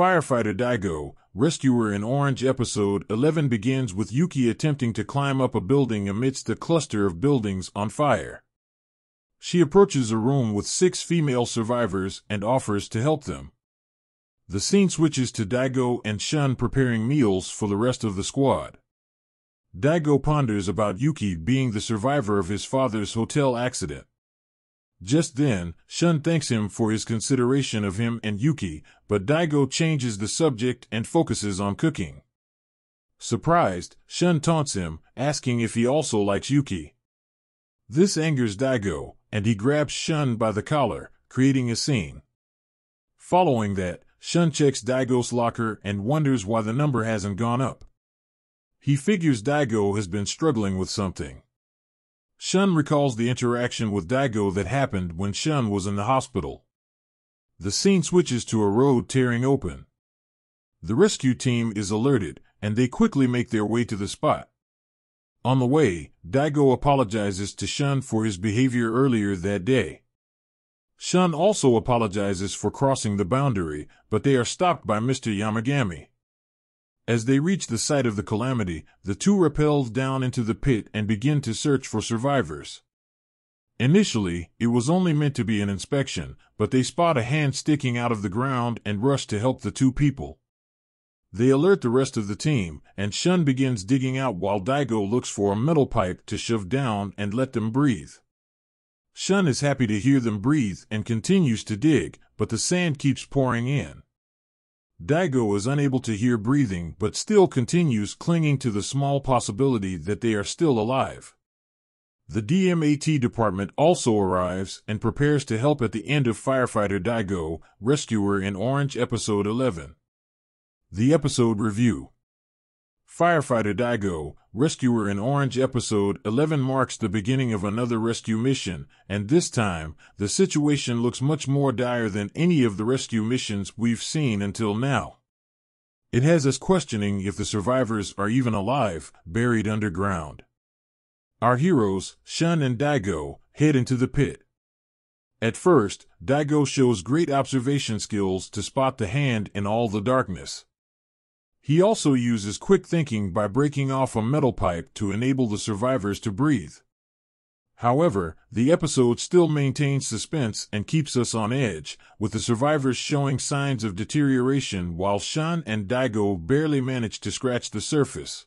Firefighter Daigo, Rescuer in Orange episode 11 begins with Yuki attempting to climb up a building amidst a cluster of buildings on fire. She approaches a room with six female survivors and offers to help them. The scene switches to Daigo and Shun preparing meals for the rest of the squad. Daigo ponders about Yuki being the survivor of his father's hotel accident. Just then, Shun thanks him for his consideration of him and Yuki, but Daigo changes the subject and focuses on cooking. Surprised, Shun taunts him, asking if he also likes Yuki. This angers Daigo, and he grabs Shun by the collar, creating a scene. Following that, Shun checks Daigo's locker and wonders why the number hasn't gone up. He figures Daigo has been struggling with something. Shun recalls the interaction with Daigo that happened when Shun was in the hospital. The scene switches to a road tearing open. The rescue team is alerted, and they quickly make their way to the spot. On the way, Daigo apologizes to Shun for his behavior earlier that day. Shun also apologizes for crossing the boundary, but they are stopped by Mr. Yamagami. As they reach the site of the calamity, the two rappel down into the pit and begin to search for survivors. Initially, it was only meant to be an inspection, but they spot a hand sticking out of the ground and rush to help the two people. They alert the rest of the team, and Shun begins digging out while Daigo looks for a metal pipe to shove down and let them breathe. Shun is happy to hear them breathe and continues to dig, but the sand keeps pouring in. Daigo is unable to hear breathing but still continues clinging to the small possibility that they are still alive. The DMAT department also arrives and prepares to help at the end of Firefighter Daigo, Rescuer in Orange Episode 11. The Episode Review Firefighter Daigo, Rescuer in Orange Episode 11 marks the beginning of another rescue mission, and this time, the situation looks much more dire than any of the rescue missions we've seen until now. It has us questioning if the survivors are even alive, buried underground. Our heroes, Shun and Daigo, head into the pit. At first, Daigo shows great observation skills to spot the hand in all the darkness. He also uses quick thinking by breaking off a metal pipe to enable the survivors to breathe. However, the episode still maintains suspense and keeps us on edge, with the survivors showing signs of deterioration while Shun and Daigo barely manage to scratch the surface.